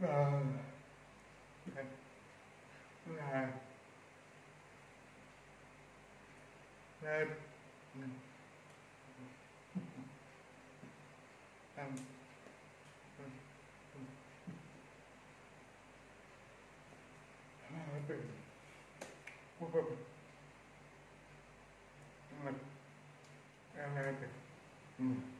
Là. Là. Là. Ăn. À,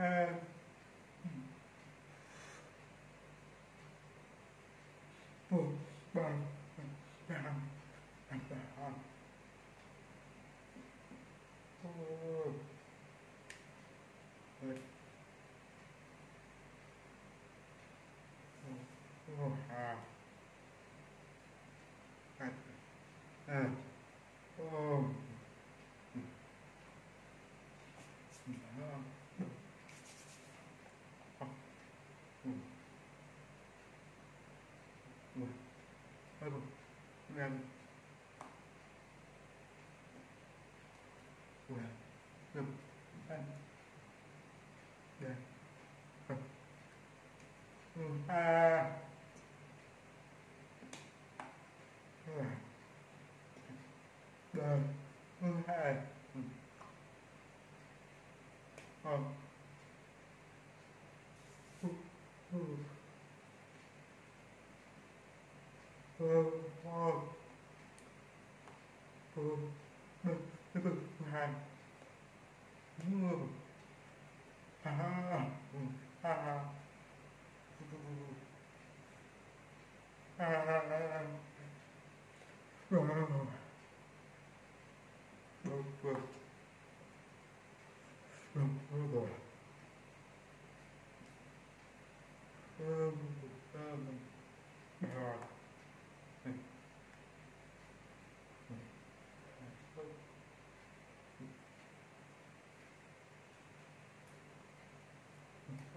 Eh, bu, ben, ben, ben, ben, Oh, ah. Ah. வரும் bực bực hàn bực bực bực bực bực bực bực bực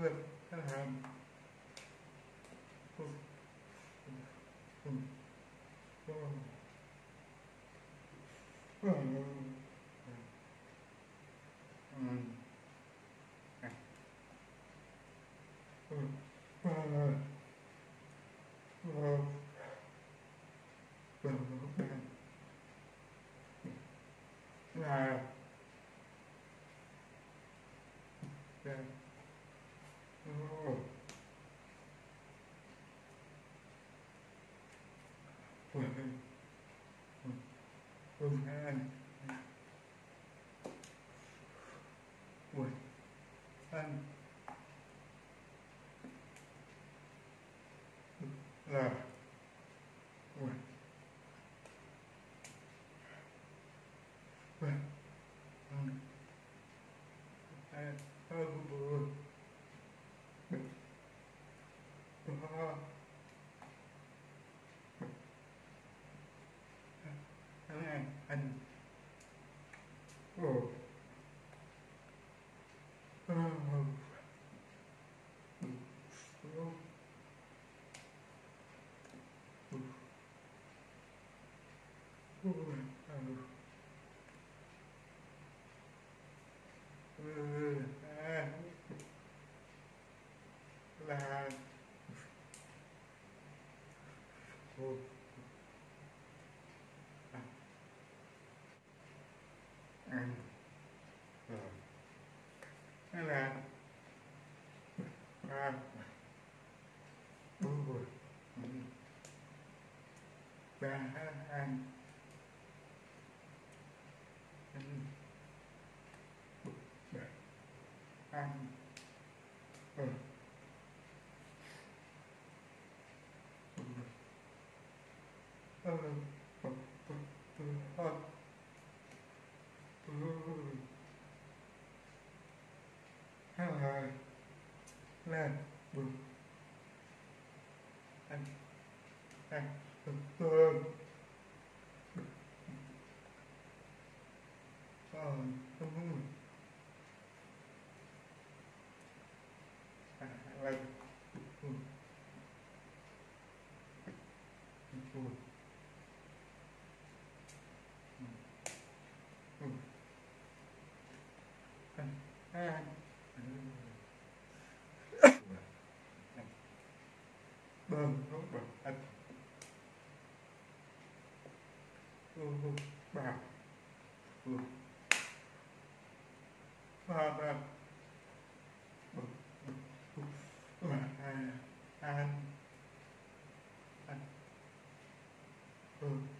vượt theo hàng Yeah. Hương hai anh. Ui Anh. Là and oh, oh. Oh, oh, oh. Ăn rồi hay là ba bốn ba ăn ăn ăn ừ. Ừ. Ừ. Ừ. Ừ. Ừ. hai lên bừng anh. Anh bừng ờ không lên bừng Ừ. Ừ. Anh, Mm-hmm.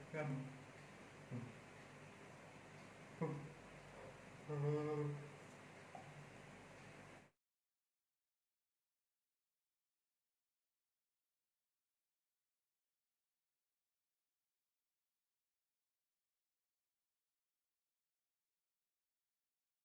这嗯。嗯。嗯。嗯。